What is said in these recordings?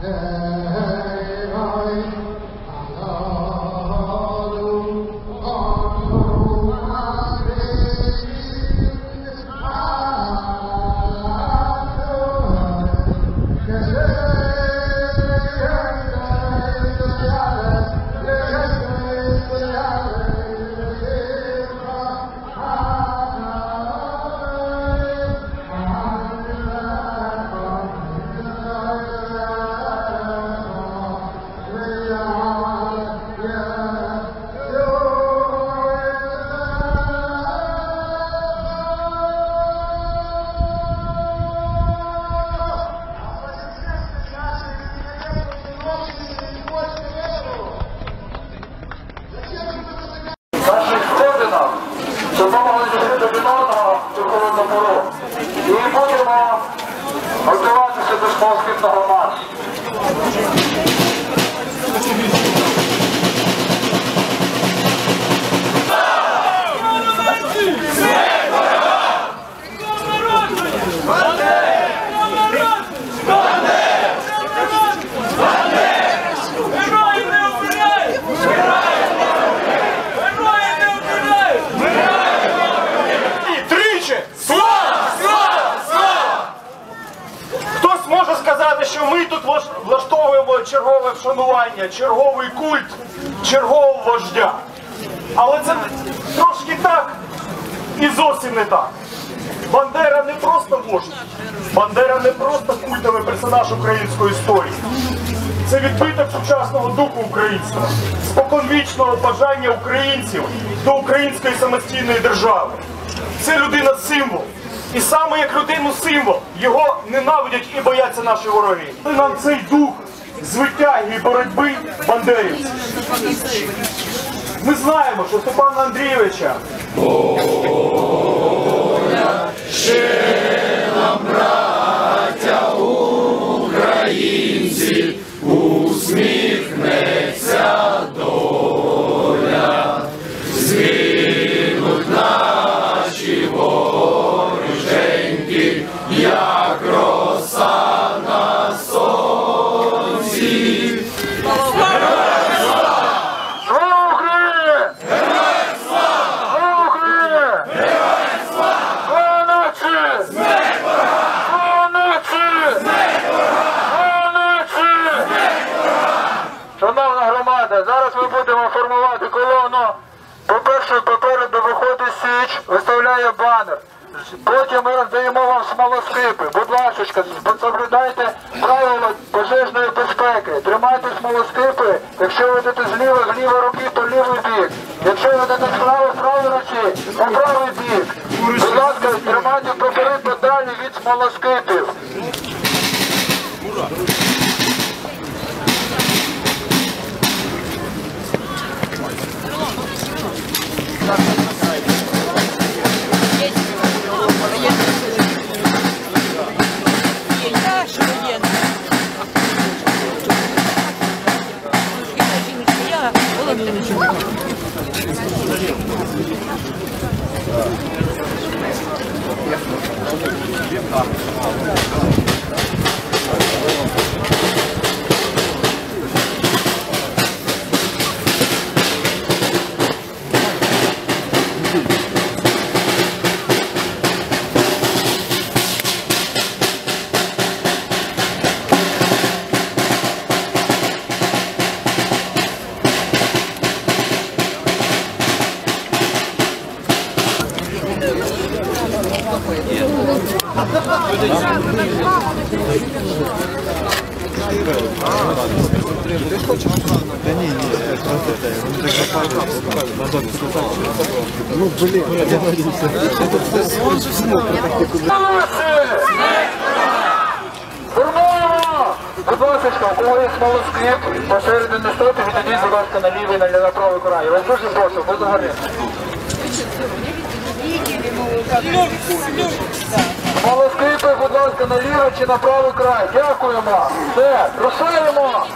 Yeah. одиного церковну пору. І будемо готуватися до школських громад. Ми тут влаштовуємо чергове вшанування, черговий культ, чергового вождя. Але це трошки так і зовсім не так. Бандера не просто вождь, Бандера не просто культовий персонаж української історії. Це відбиток сучасного духу українства, споконвічного бажання українців до української самостійної держави. Це людина символ. І саме як людину символ його ненавидять і бояться наші вороги. Нам цей дух звитяги і боротьби бандерівців. Ми знаємо, що Степана Андрійовича Слава громада, зараз ми будемо формувати колону. По-перше, попереду виходить Січ, виставляє банер. Потім ми роздаємо вам смолоскипи. Будь ласка, соблюдайте правила пожежної безпеки. Тримайте смолоскипи. Якщо ви йдете зліва, з лівої руки, то лівий бік. Якщо ви йдете справа, з правої руці, то правий бік. Будь ласка, тримайте поперед подалі від смолоскипів. Формуємо! Будь ласка, у кого посередині стати, відійдіть, будь ласка, на лівий, на, на правий край. Я вас дуже прошу, будь ласка. Смолоскипи, будь ласка, на лівий чи на правий край. Дякуємо. Все, рушаємо!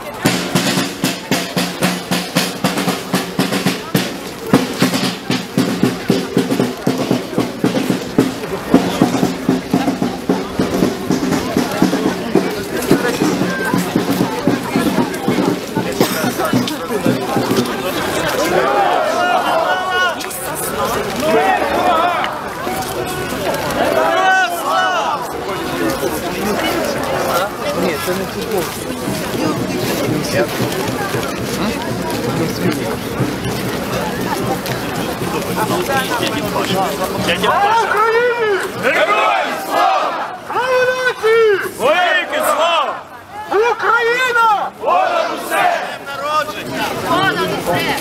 Дядя Паша. Україна! Понад усе! Понад усе!